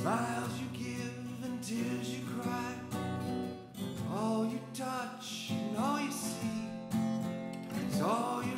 Smiles you give and tears you cry. All you touch and all you see is all you